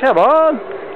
Come on.